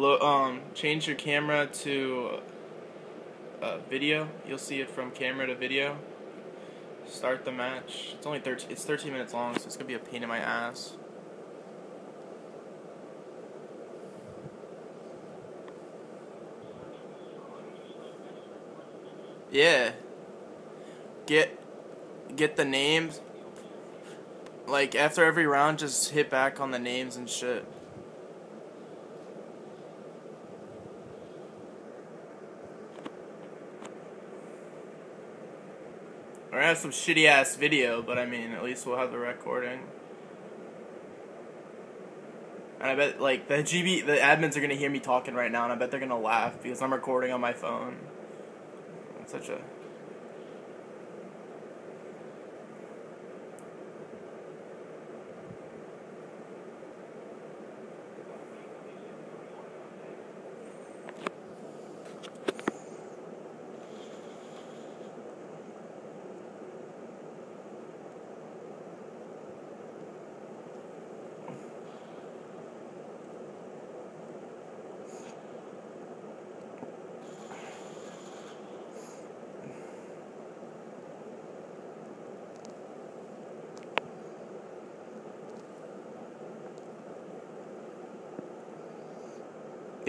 Lo- um, change your camera to uh, video. You'll see it from camera to video. Start the match. It's only 13. It's 13 minutes long, so it's gonna be a pain in my ass. Yeah. Get get the names. Like after every round, just hit back on the names and shit. Have some shitty ass video, but I mean, at least we'll have the recording. And I bet, like, the GB, the admins are gonna hear me talking right now, and I bet they're gonna laugh because I'm recording on my phone. It's such a.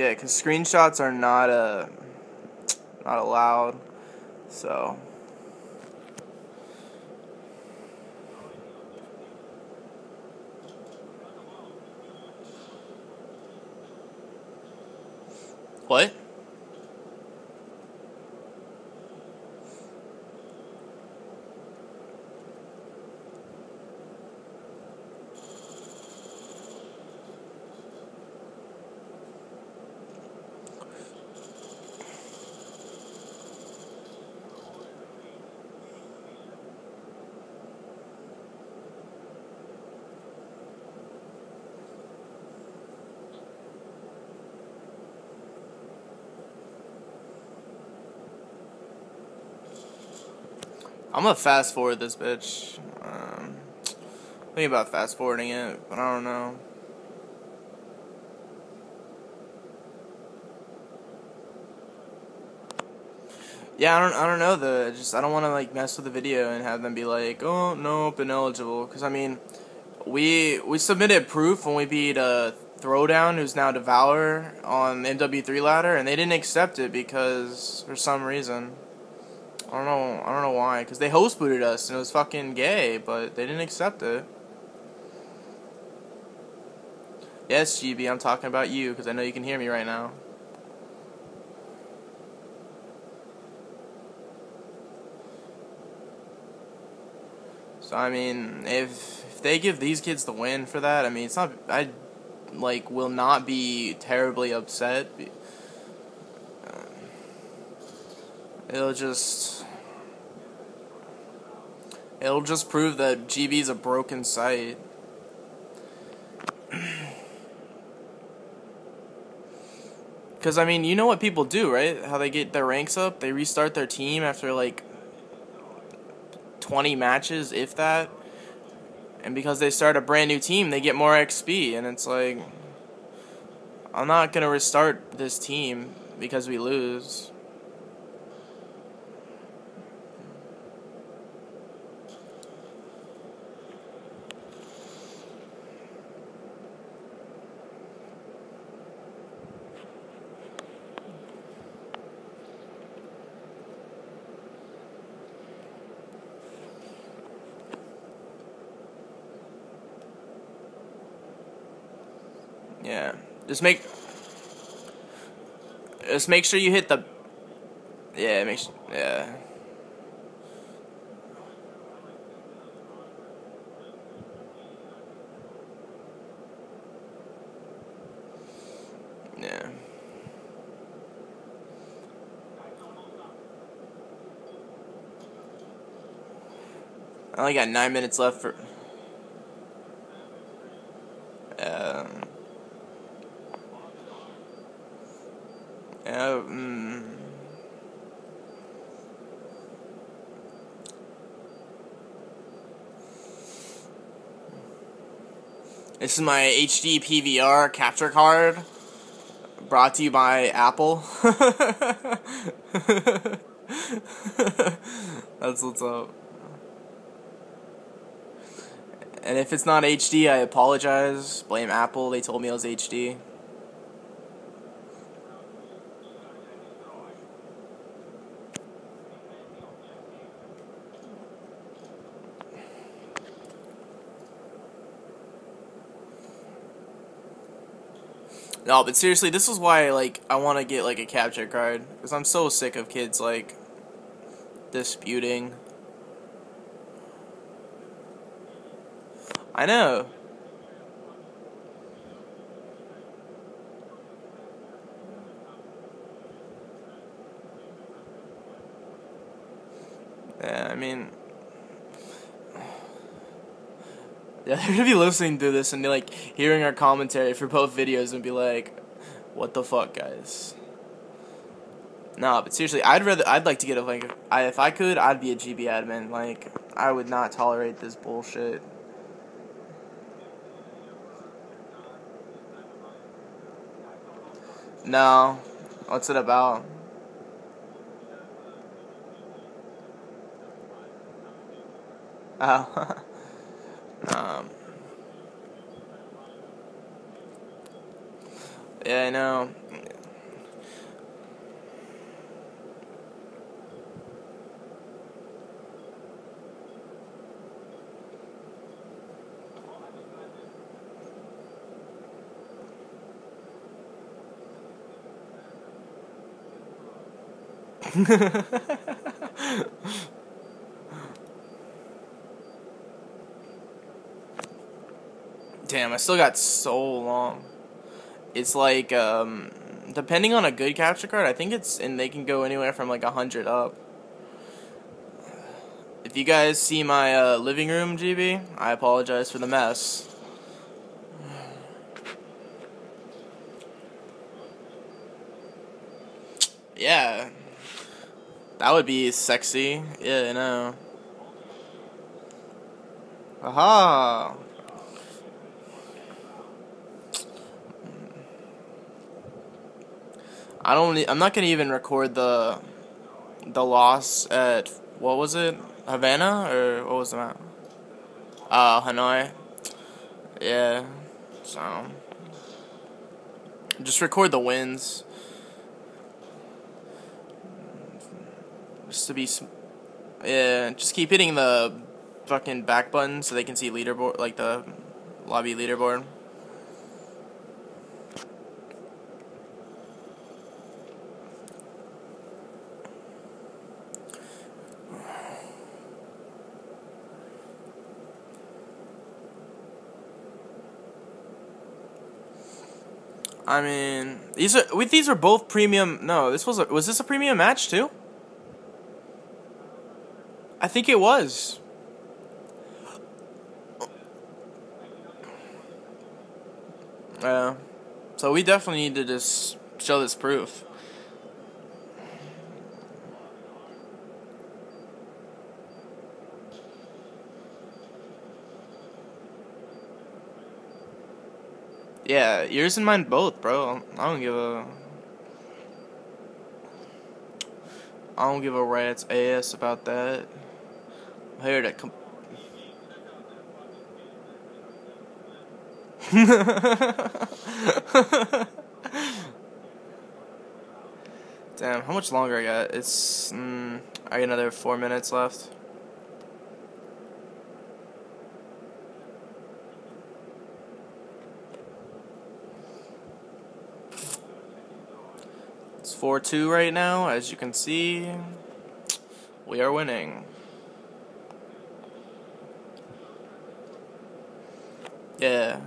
Yeah, because screenshots are not uh, not allowed. So. What? I'm gonna fast forward this bitch. Um, thinking about fast forwarding it, but I don't know. Yeah, I don't, I don't know. The just I don't want to like mess with the video and have them be like, oh nope, ineligible. Because I mean, we we submitted proof when we beat uh, Throwdown, who's now Devour on the MW3 ladder, and they didn't accept it because for some reason. I don't know. I don't know why. Cause they host booted us and it was fucking gay, but they didn't accept it. Yes, GB, I'm talking about you because I know you can hear me right now. So I mean, if if they give these kids the win for that, I mean, it's not. I like will not be terribly upset. It'll just it'll just prove that GB's a broken site. Cause I mean, you know what people do, right? How they get their ranks up? They restart their team after like twenty matches, if that. And because they start a brand new team, they get more XP, and it's like, I'm not gonna restart this team because we lose. Yeah. Just make just make sure you hit the Yeah, make sure, yeah. Yeah. I only got nine minutes left for. Um. Uh, mm, This is my HD PVR capture card. Brought to you by Apple. That's what's up. And if it's not HD, I apologize. Blame Apple. They told me it was HD. No, but seriously, this is why like I want to get like a capture card because I'm so sick of kids like disputing. I know. Yeah, I mean, yeah, they're gonna be listening to this and like hearing our commentary for both videos and be like, "What the fuck, guys." Nah, but seriously, I'd rather I'd like to get a like I, if I could, I'd be a GB admin. Like I would not tolerate this bullshit. No. What's it about? Oh. um. Yeah, I know. Damn, I still got so long. It's like, um, depending on a good capture card, I think it's, and they can go anywhere from like a 100 up. If you guys see my uh, living room, GB, I apologize for the mess. Yeah. That would be sexy. Yeah, I know. Aha! I don't. I'm not gonna even record the the loss at what was it? Havana or what was the map? Uh, Hanoi. Yeah. So just record the wins. Just to be, yeah. Just keep hitting the fucking back button so they can see leaderboard, like the lobby leaderboard. I mean, these are with these are both premium. No, this was a, was this a premium match too? I think it was. Yeah. So we definitely need to just show this proof. Yeah, yours and mine both, bro. I don't give a. I don't give a rat's ass about that. I'm here to come. Damn, how much longer I got? It's. Mm, I got another four minutes left. 4 2 right now, as you can see. We are winning. Yeah.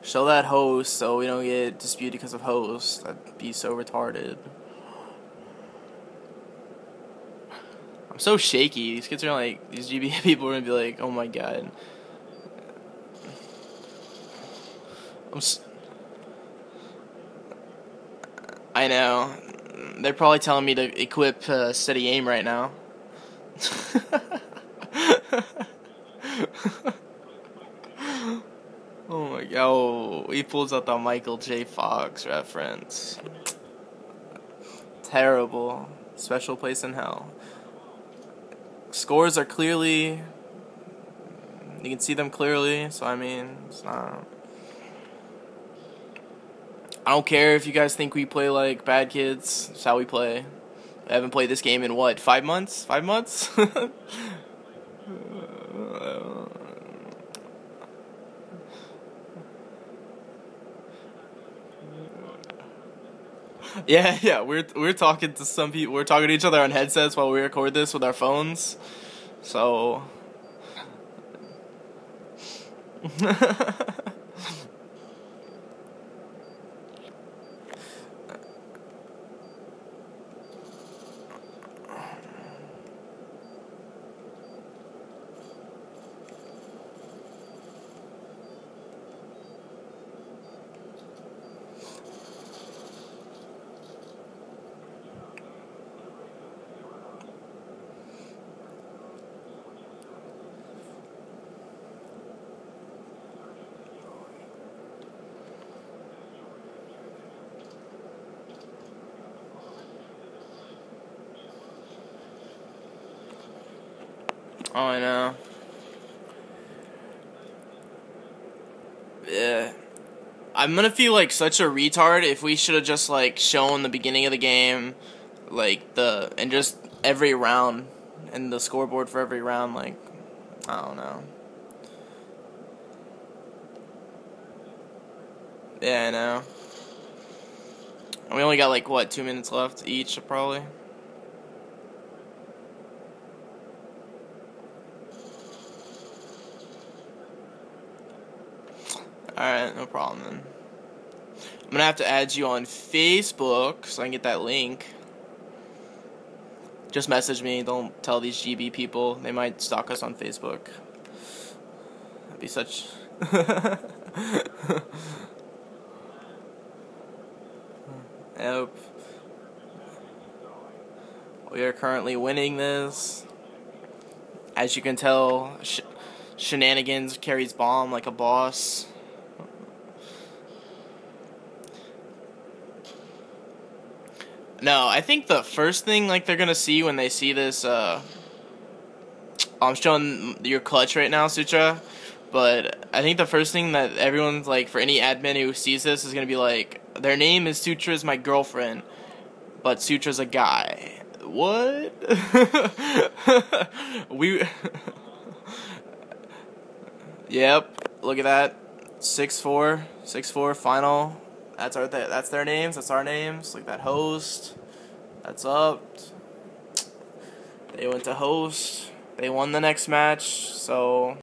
Show that host so we don't get disputed because of host. That'd be so retarded. I'm so shaky. These kids are like, these GB people are gonna be like, oh my god. I'm. S- I know. They're probably telling me to equip uh, steady aim right now. oh my Yo, he pulls out the Michael J. Fox reference. Terrible. Special place in hell. Scores are clearly. You can see them clearly, so I mean, it's not. I don't care if you guys think we play like bad kids. It's how we play. I haven't played this game in what, five months? Five months? Yeah, yeah, we're we're talking to some people. We're talking to each other on headsets while we record this with our phones. So. Oh, I know. Yeah. I'm gonna feel like such a retard if we should have just like shown the beginning of the game, like the and just every round and the scoreboard for every round. Like, I don't know. Yeah, I know. We only got like what two minutes left each, probably. Alright, no problem then. I'm gonna have to add you on Facebook so I can get that link. Just message me, don't tell these GB people. They might stalk us on Facebook. That'd be such. yep. We are currently winning this. As you can tell, sh- shinnanagans carries bomb like a boss. No, I think the first thing like they're gonna see when they see this. Uh, I'm showing your clutch right now, Sutra, but I think the first thing that everyone's like for any admin who sees this is gonna be like, their name is Sutra's my girlfriend, but Sutra's a guy. What? we. yep. Look at that. Six four, six four final. That's our th- that's their names. That's our names. Like that host. That's up. They went to host. They won the next match. So